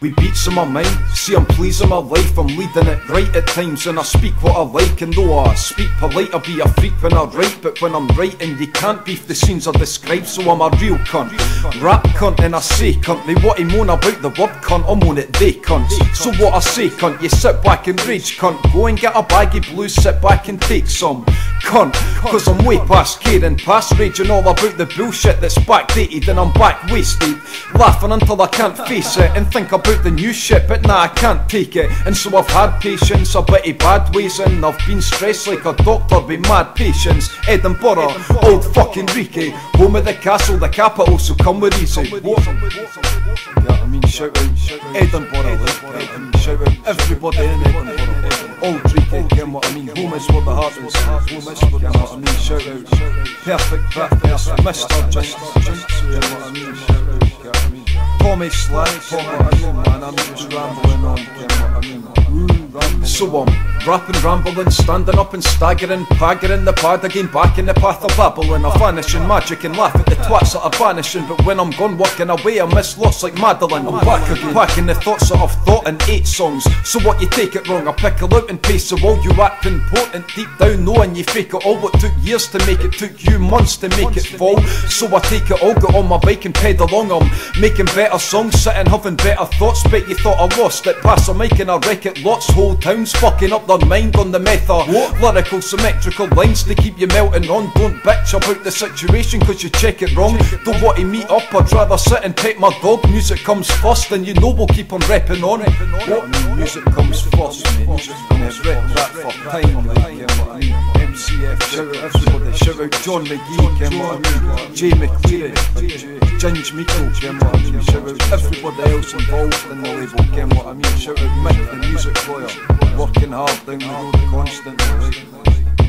We beats in my mind, see I'm pleasing my life, I'm leading it right at times and I speak what I like and though I speak polite I be a freak when I write. But when I'm writing you can't beef the scenes I describe so I'm a real cunt. Rap cunt and I say cunt, they want to moan about the word cunt, I'm on it they cunts So what I say cunt, you sit back and rage cunt, go and get a baggy blues, sit back and take some cunt. Cause I'm way past caring, past raging all about the bullshit that's backdated and I'm back wasted. Laughing until I can't face it and think about the new shit, but nah, I can't take it. And so I've had patience, a bit of bad ways, and I've been stressed like a doctor with mad patience. Edinburgh, old fucking Reekie, home of the castle, the capital, so come with easy. What? Yeah, I mean, shout out, Edinburgh, like, I mean, shout out everybody in Edinburgh. Old Reekie, get what I mean, home is where the heart is, home is where the heart, I mean, shout out, perfect, perfect, Mr. Just, get what I mean, shout out. Tommy Slack, Tommy, man, I'm what. So Rapping, rambling, standing up and staggering, paggering the pad again, back in the path of Babylon. I vanish in magic and laugh at the twats that are vanishing. But when I'm gone working away, I miss lots like Madeline. I'm back again, packing the thoughts that I've thought in eight songs. So what you take it wrong, I pick a out and pace the wall. You act important deep down, knowing you fake it all. What took years to make it took you months to make it fall. So I take it all, get on my bike and pedal along. I'm making better songs, sitting having better thoughts. Bet you thought I lost it, pass a mic and I wreck it. Lots whole towns fucking up their mind on the method. What? Lyrical, symmetrical lines to keep you melting on. Don't bitch about the situation cause you check it wrong. Check it Don't want to meet up, I'd rather sit and pet my dog. Music comes first and you know we'll keep on repping on. it. What? Music comes first, mate. Music comes rep that for time, like, yeah, what I mean. MCF, shout out everybody, shout out John McGee, get what I mean. Jay McCleary, Ginge Meeko, get what I mean. Shout out everybody else involved in the label, get what I mean. Shout out Mick, the music lawyer working hard down the road constantly.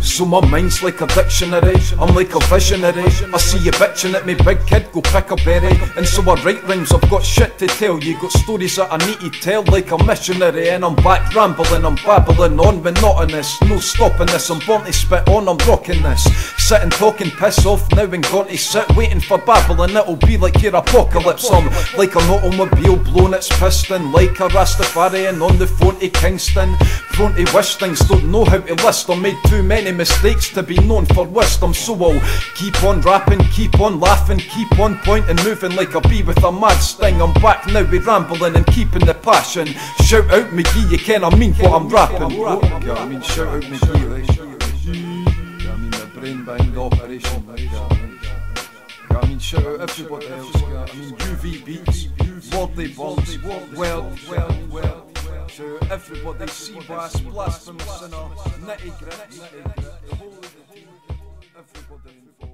So my mind's like a dictionary, I'm like a visionary. I see you bitching at me, big kid, go pick a berry. And so I write rhymes, I've got shit to tell. You got stories that I need to tell like a missionary. And I'm back rambling, I'm babbling on, monotonous. No stopping this, I'm born to spit on, I'm rocking this. Sitting talking piss off now and gone to sit waiting for babbling. It'll be like your apocalypse. I'm like an automobile blown its piston, like a Rastafarian on the phone to Kingston. Prone to wish things, don't know how to list. I made too many mistakes to be known for wisdom So I'll keep on rapping, keep on laughing Keep on pointing, moving like a bee with a mad sting. I'm back now with rambling and keeping the passion. Shout out McGee, you can I mean what I'm rapping. Yeah, I mean? Shout out McGee yeah, I mean? The brain bind operation yeah, I mean? Shout out everybody else yeah, I mean? UV beats, worldly bombs, well, world, world to everybody, Blasphemous Sinner, Nitty Grit, Nitty Grit, everybody involved. Oh,